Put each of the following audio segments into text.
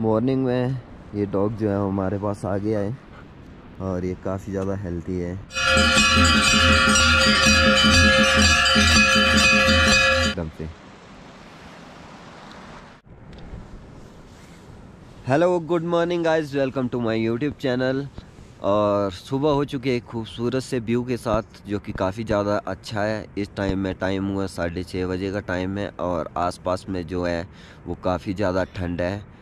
Morning में ये dog जो है हमारे पास आ गया है और ये काफ़ी ज़्यादा हेल्थी है। Hello good morning guys welcome to my YouTube channel और सुबह हो चुकी है खूबसूरत से व्यू के साथ, जो कि काफ़ी ज़्यादा अच्छा है। इस टाइम में टाइम हुआ साढ़े छः बजे का टाइम है और आसपास में जो है वो काफ़ी ज़्यादा ठंड है।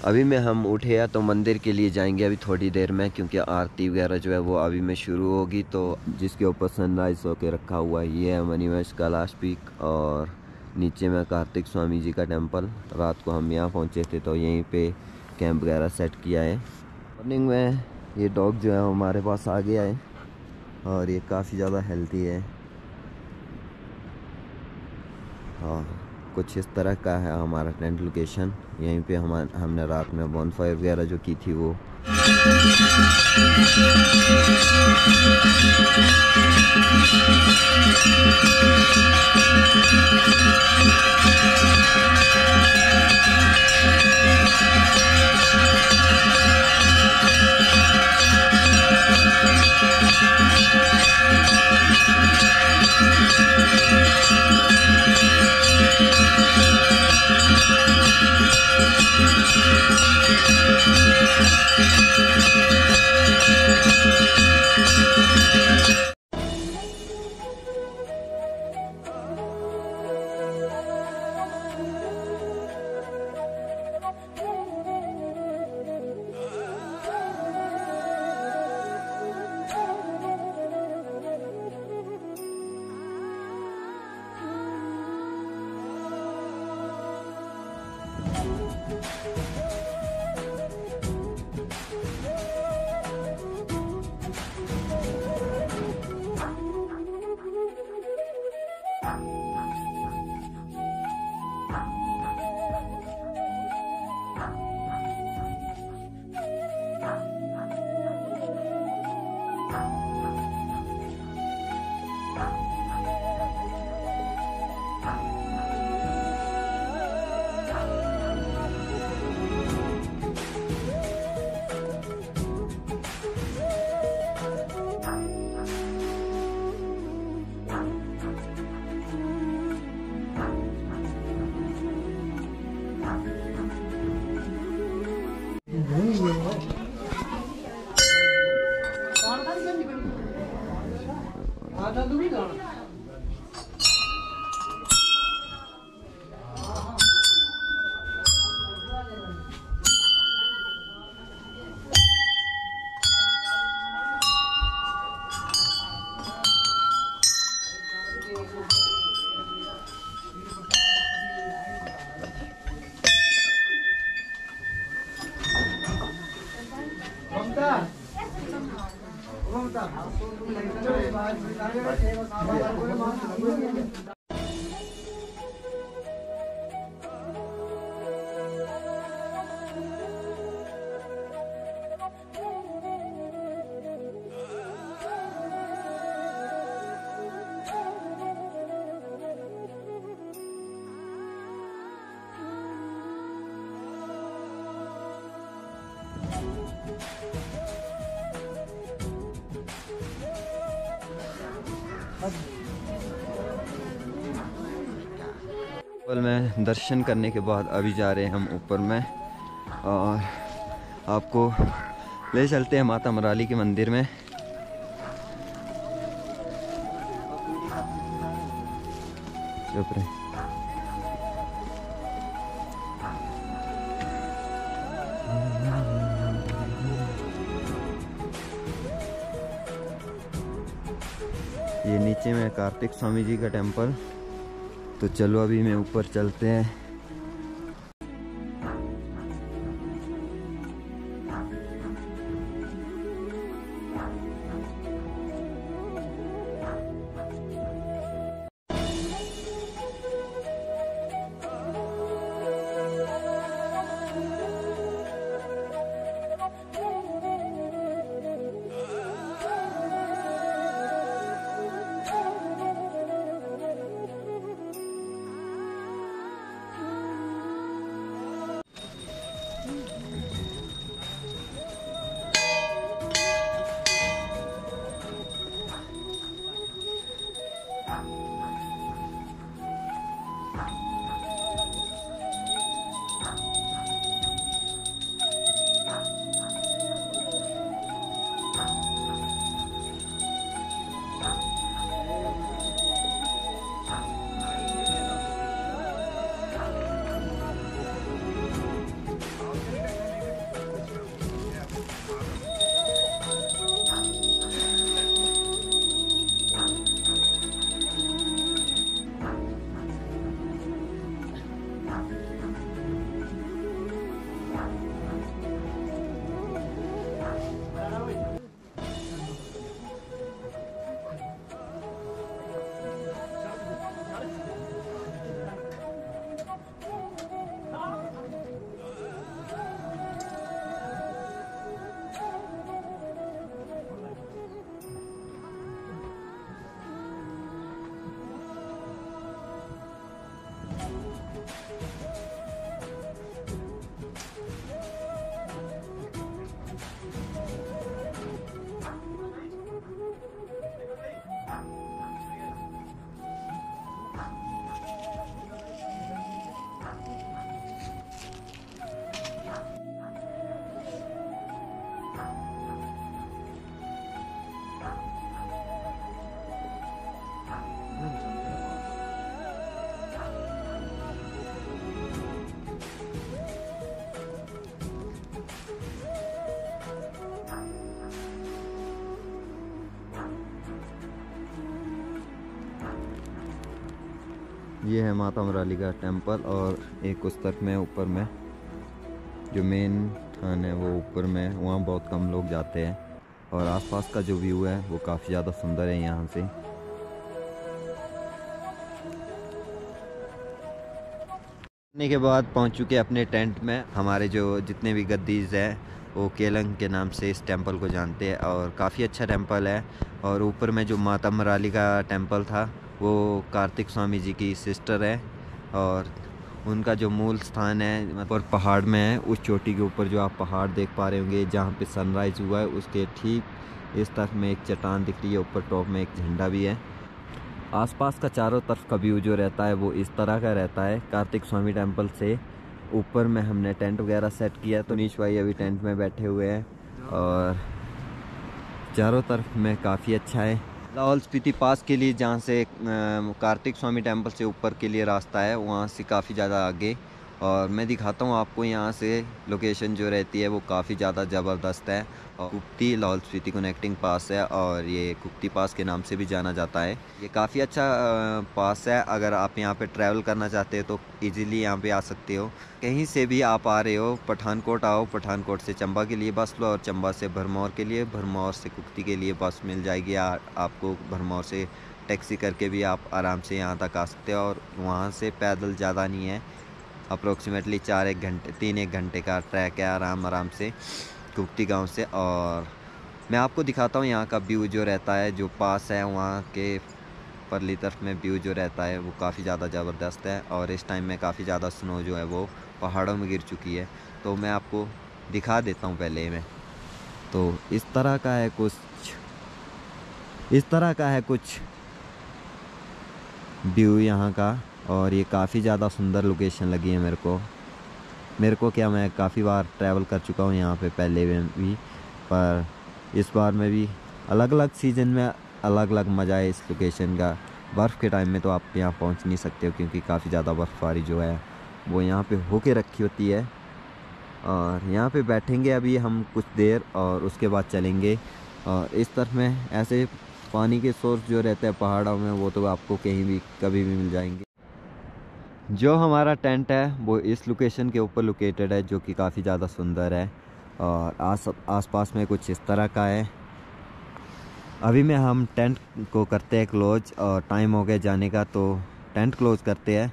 अभी में हम उठे हैं तो मंदिर के लिए जाएँगे अभी थोड़ी देर में, क्योंकि आरती वगैरह जो है वो अभी में शुरू होगी तो जिसके ऊपर सनराइज़ होके रखा हुआ है ये है मनीमेश कैलाश पीक और नीचे में कार्तिक स्वामी जी का टेंपल रात को हम यहाँ पहुँचे थे तो यहीं पे कैंप वगैरह सेट किया है। मॉर्निंग में ये डॉग जो है हमारे पास आ गया है और ये काफ़ी ज़्यादा हेल्थी है। हाँ। कुछ इस तरह का है हमारा टेंट लोकेशन। यहीं पे हम, हमने रात में बॉन फायर वगैरह जो की थी वो। में दर्शन करने के बाद अभी जा रहे हैं हम ऊपर में और आपको ले चलते हैं माता मराली के मंदिर में। चुप रहे। नीचे में कार्तिक स्वामी जी का टेंपल। तो चलो अभी मैं ऊपर चलते हैं। ये है माता मराली का टेंपल और एक उस तक में, ऊपर में। जो मेन थान है वो ऊपर में वहाँ बहुत कम लोग जाते हैं और आसपास का जो व्यू है वो काफ़ी ज़्यादा सुंदर है यहाँ से। के बाद पहुँच चुके अपने टेंट में। हमारे जो जितने भी गद्दीज हैं, वो केलंग के नाम से इस टेंपल को जानते हैं और काफ़ी अच्छा टेंपल है। और ऊपर में जो माता मराली का टेंपल था वो कार्तिक स्वामी जी की सिस्टर है और उनका जो मूल स्थान है मतलब पहाड़ में है, उस चोटी के ऊपर जो आप पहाड़ देख पा रहे होंगे, जहाँ पे सनराइज़ हुआ है, उसके ठीक इस तरफ़ में एक चट्टान दिख रही है, ऊपर टॉप में एक झंडा भी है। आसपास का चारों तरफ़ का व्यू जो रहता है, वो इस तरह का रहता है। कार्तिक स्वामी टेंपल से ऊपर में हमने टेंट वगैरह सेट किया तो नीच भाई अभी टेंट में बैठे हुए हैं और चारों तरफ़ में काफ़ी अच्छा है। लाहौल स्पीति पास के लिए जहाँ से कार्तिक स्वामी टेंपल से ऊपर के लिए रास्ता है, वहाँ से काफ़ी ज़्यादा आगे और मैं दिखाता हूँ आपको यहाँ से लोकेशन जो रहती है वो काफ़ी ज़्यादा ज़बरदस्त है। और कुप्ती लाहौल स्पीति कनेक्टिंग पास है और ये कुप्ती पास के नाम से भी जाना जाता है। ये काफ़ी अच्छा पास है। अगर आप यहाँ पे ट्रैवल करना चाहते हो तो इजीली यहाँ पे आ सकते हो। कहीं से भी आप आ रहे हो पठानकोट आओ। पठानकोट से चंबा के लिए बस लो और चंबा से भरमौर के लिए भरमौर से कुप्ती के लिए बस मिल जाएगी। आ, आपको भरमौर से टैक्सी करके भी आप आराम से यहाँ तक आ सकते हो और वहाँ से पैदल ज़्यादा नहीं है। अप्रोक्सीमेटली चार एक घंटे, तीन एक घंटे का ट्रैक है आराम आराम से कुप्ती गाँव से। और मैं आपको दिखाता हूँ यहाँ का व्यू जो रहता है, जो पास है वहाँ के परली तरफ़ में व्यू जो रहता है, वो काफ़ी ज़्यादा ज़बरदस्त है। और इस टाइम में काफ़ी ज़्यादा स्नो जो है, वो पहाड़ों में गिर चुकी है। तो मैं आपको दिखा देता हूँ पहले में। तो इस तरह का है कुछ, इस तरह का है कुछ व्यू यहाँ का। और ये काफ़ी ज़्यादा सुंदर लोकेशन लगी है मेरे को। मेरे को क्या मैं काफ़ी बार ट्रैवल कर चुका हूँ यहाँ पे पहले भी पर इस बार में भी अलग अलग सीज़न में अलग अलग मज़ा है इस लोकेशन का। बर्फ़ के टाइम में तो आप यहाँ पहुँच नहीं सकते हो क्योंकि काफ़ी ज़्यादा बर्फ़बारी जो है, वो यहाँ पे होके रखी होती है। और यहाँ पे बैठेंगे अभी हम कुछ देर और उसके बाद चलेंगे। और इस तरफ़ में ऐसे पानी के सोर्स जो रहते हैं पहाड़ों में, वो तो आपको कहीं भी, कभी भी मिल जाएँगे। जो हमारा टेंट है, वो इस लोकेशन के ऊपर लोकेटेड है, जो कि काफ़ी ज़्यादा सुंदर है और आस, आसपास में कुछ इस तरह का है। अभी में हम टेंट को करते हैं क्लोज और टाइम हो गया जाने का तो टेंट क्लोज करते हैं।